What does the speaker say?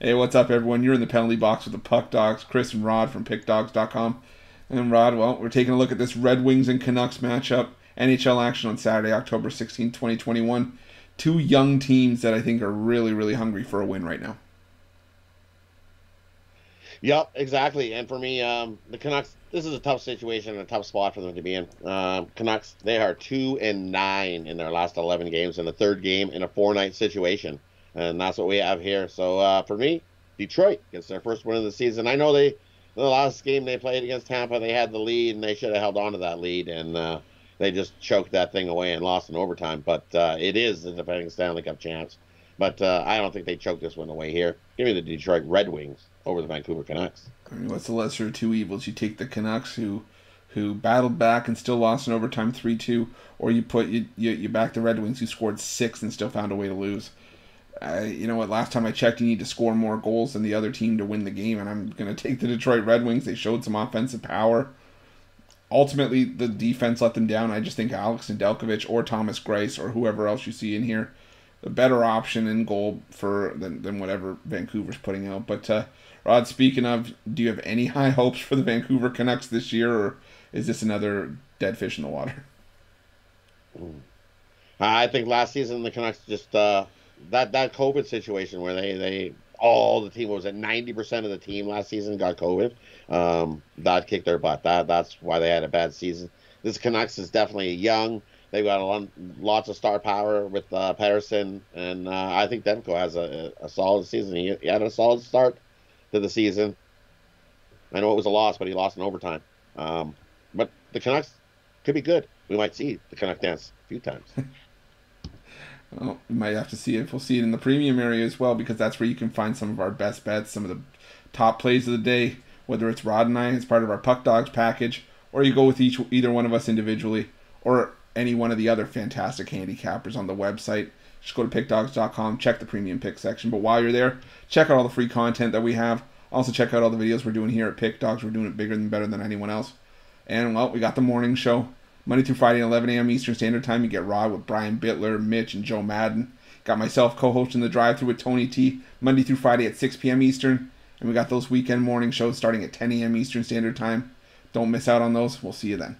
Hey, what's up, everyone? You're in the penalty box with the Puck Dogs, Chris and Rod from PickDawgz.com. And Rod, well, we're taking a look at this Red Wings and Canucks matchup. NHL action on Saturday, October 16, 2021. Two young teams that I think are really, really hungry for a win right now. Yep, exactly. And for me, um, the Canucks, this is a tough situation and a tough spot for them to be in. Um, Canucks, they are two and nine in their last 11 games, in the third game in a four night situation. And that's what we have here. So uh, for me, Detroit gets their first win of the season. I know they, the last game they played against Tampa, they had the lead and they should have held on to that lead. And uh, they just choked that thing away and lost in overtime. But uh, it is the defending Stanley Cup champs. But uh, I don't think they choked this one away here. Give me the Detroit Red Wings over the Vancouver Canucks. I mean, what's the lesser of two evils? You take the Canucks who who battled back and still lost in overtime three two, or you put you, you you back the Red Wings who scored six and still found a way to lose. Uh, you know what? Last time I checked, you need to score more goals than the other team to win the game, and I'm going to take the Detroit Red Wings. They showed some offensive power. Ultimately, the defense let them down. I just think Alex Nedeljkovic or Thomas Greiss or whoever else you see in here, a better option in goal for than, than whatever Vancouver's putting out. But uh, Rod, speaking of, do you have any high hopes for the Vancouver Canucks this year, or is this another dead fish in the water? I think last season the Canucks just uh, that that COVID situation where they they all the team was at ninety percent of the team last season got COVID. Um, that kicked their butt. That that's why they had a bad season. This Canucks is definitely young. They've got a lot, lots of star power with uh, Pettersson, and uh, I think Demko has a, a solid season. He, he, had a solid start to the season. I know it was a loss, but he lost in overtime. Um, but the Canucks could be good. We might see the Canuck dance a few times. Well, we might have to see if We'll see it in the premium area as well because that's where you can find some of our best bets, some of the top plays of the day. Whether it's Rod and I as part of our Puck Dogs package, or you go with each either one of us individually, or any one of the other fantastic handicappers on the website. Just go to pickdawgz.com, check the premium pick section. But while you're there, check out all the free content that we have. Also check out all the videos we're doing here at PickDawgz. We're doing it bigger and better than anyone else. And well, we got the morning show. Monday through Friday at 11 a.m. Eastern Standard Time. You get Rod with Brian Bitler, Mitch, and Joe Madden. Got myself co-hosting the drive through with Tony T. Monday through Friday at 6 p.m. Eastern. And we got those weekend morning shows starting at 10 a.m. Eastern Standard Time. Don't miss out on those. We'll see you then.